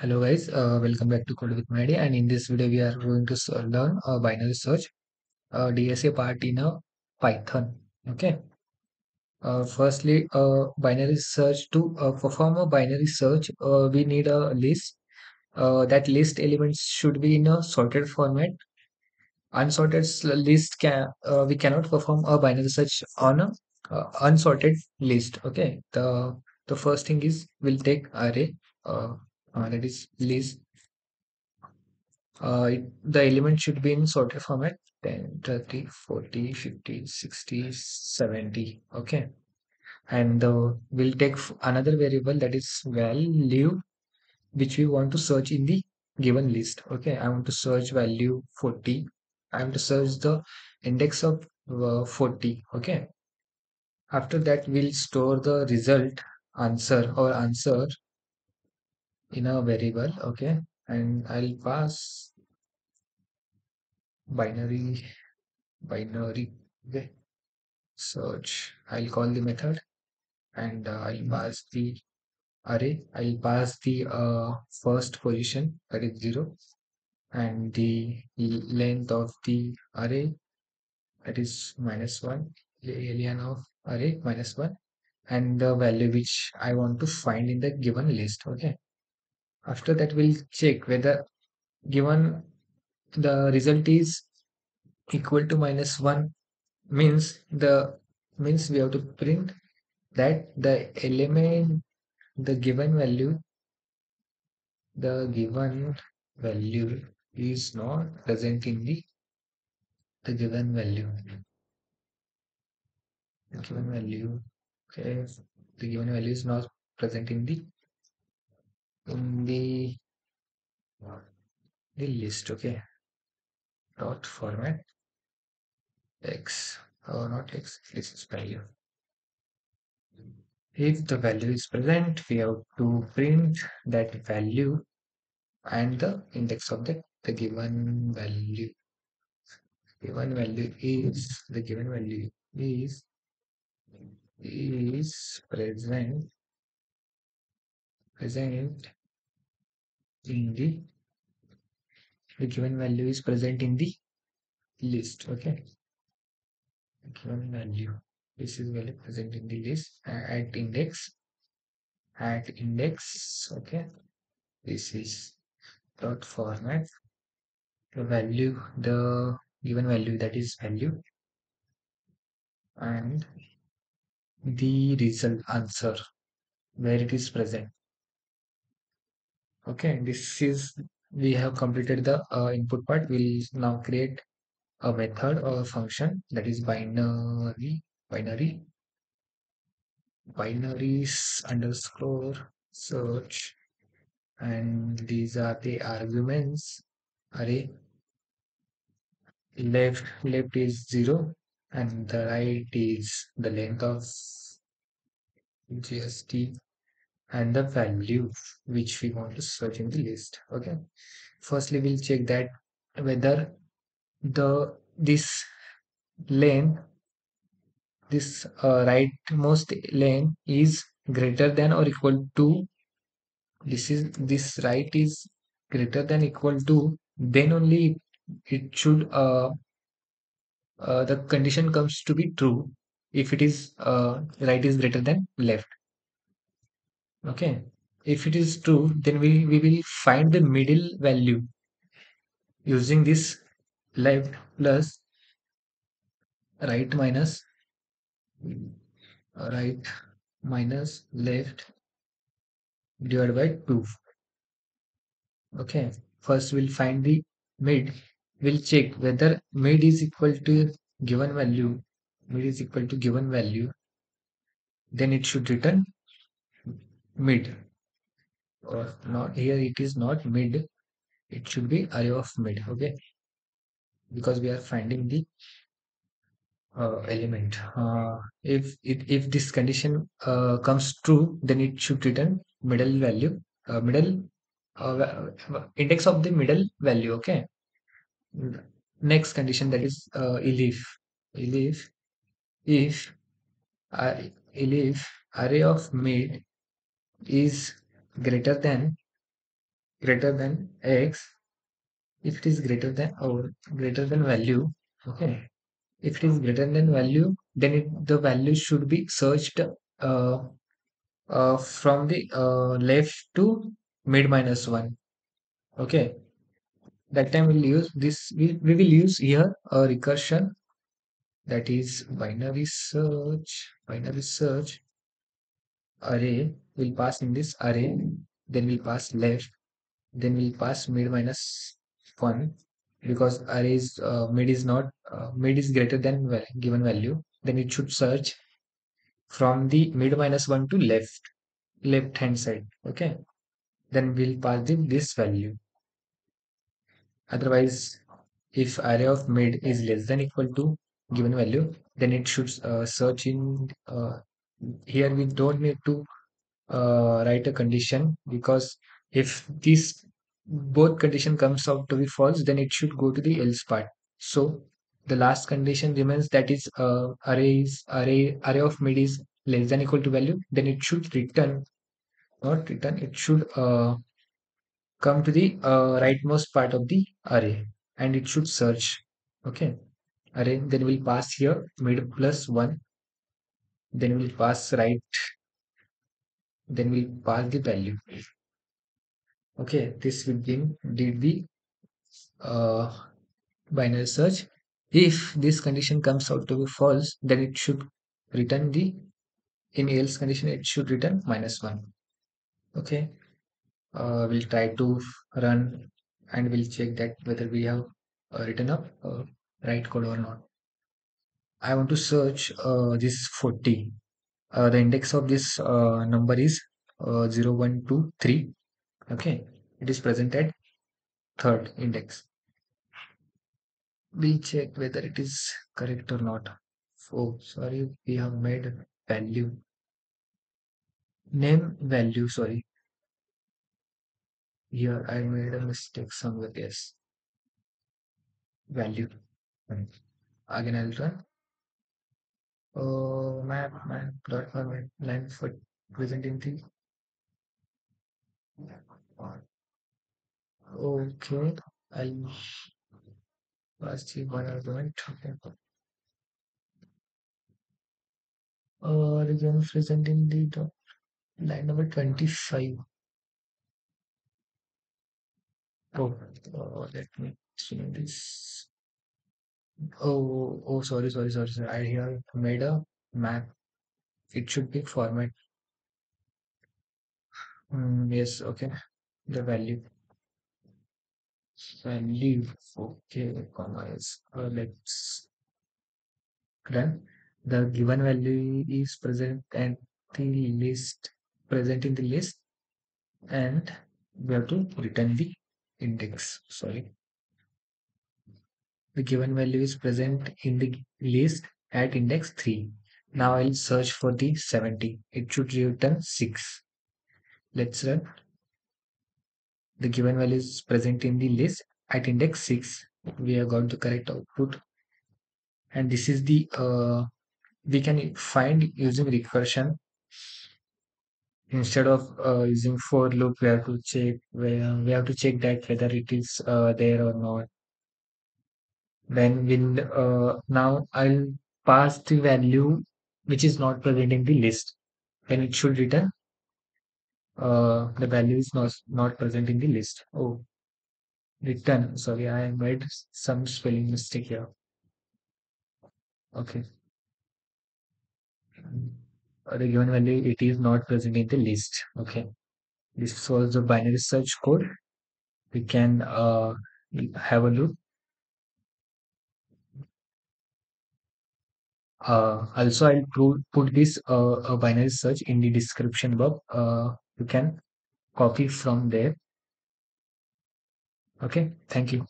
Hello guys, uh, welcome back to Code with Mady and in this video we are going to learn a binary search uh, DSA part in a Python. Okay. Uh, firstly, uh, binary search to uh, perform a binary search, uh, we need a list. Uh, that list elements should be in a sorted format. Unsorted list can uh, we cannot perform a binary search on a uh, unsorted list. Okay. The the first thing is we'll take array. Uh, that is list uh, it, the element should be in sorted format 10 30 40 50 60 70 okay? And uh, we'll take another variable that is value which we want to search in the given list okay? I want to search value 40 i want to search the index of uh, 40 okay? After that we'll store the result answer or answer in a variable okay? And i'll pass binary binary okay? Search. I'll call the method and uh, i'll pass the array. I'll pass the uh, first position that is zero and the length of the array that is minus one the alien of array minus one and the value which i want to find in the given list okay after that we'll check whether given the result is equal to minus one means the means we have to print that the element the given value the given value is not present in the the given value. The given value okay the given value is not present in the in the the list okay? Dot format x or not x this is value if the value is present we have to print that value and the index of the, the given value. Given value is the given value is is present present in the the given value is present in the list okay? Given value this is value present in the list at index at index okay? This is dot format the value the given value that is value and the result answer where it is present okay this is we have completed the uh, input part. We'll now create a method or a function that is binary binary binaries underscore search. And these are the arguments. Array. Left left is zero and the right is the length of gst and the value which we want to search in the list okay? Firstly we'll check that whether the this lane this uh, rightmost lane is greater than or equal to this is this right is greater than equal to then only it should uh, uh, the condition comes to be true if it is uh, right is greater than left okay. If it is true then we, we will find the middle value using this left plus right minus right minus left divided by 2 okay. First we'll find the mid. We'll check whether mid is equal to given value mid is equal to given value. Then it should return mid. Or not here it is not mid. It should be array of mid okay? Because we are finding the uh, element. Uh, if it if this condition uh, comes true then it should return middle value uh, middle uh, index of the middle value okay? Next condition that is uh, elif elif if uh, elif array of mid is greater than greater than x if it is greater than or greater than value okay? If it is greater than value then it, the value should be searched uh, uh, from the uh, left to mid minus 1 okay? That time we'll use this we, we will use here a recursion that is binary search binary search array will pass in this array then we'll pass left then we'll pass mid minus 1 because array is uh, mid is not uh, mid is greater than val given value then it should search from the mid minus 1 to left left hand side okay? Then we'll pass in this value. Otherwise if array of mid is less than equal to given value then it should uh, search in uh, here we don't need to uh, write a condition because if this both condition comes out to be false then it should go to the else part. So the last condition remains that is uh, array is array array of mid is less than equal to value then it should return not return it should uh, come to the uh, rightmost part of the array and it should search okay? Array then we'll pass here mid plus 1 then we'll pass right then we'll pass the value. Okay this will begin did the uh, binary search. If this condition comes out to be false then it should return the in else condition it should return minus 1 okay uh, we'll try to run and we'll check that whether we have uh, written up uh, right code or not i want to search uh, this 40 uh, the index of this uh, number is uh, 0123 okay it is present at third index. We check whether it is correct or not. Oh sorry we have made value. Name value sorry. Here i made a mistake somewhere yes. Value. Again i'll run oh map map dot format line for presenting the okay i'll pass the one argument okay uh region presenting the dot line number 25 oh, oh let me change this oh oh sorry sorry sorry, sorry. i here made a map it should be format. Mm, yes okay. The value. Value okay comma is uh, let's run. The given value is present at the list present in the list and we have to return the index sorry the given value is present in the list at index 3 now i'll search for the 70 it should return 6 let's run. The given value is present in the list at index 6 we have got the correct output. And this is the uh, we can find using recursion. Instead of uh, using for loop we have to check where we have to check that whether it is uh, there or not then we'll uh, now i'll pass the value which is not present in the list. Then it should return. Uh, the value is not not present in the list. Oh return. Sorry i made some spelling mistake here. Okay. Uh, the given value it is not present in the list. Okay. This was the binary search code. We can uh, have a look uh, also i'll put, this uh, a binary search in the description box. Uh, you can copy from there. Okay thank you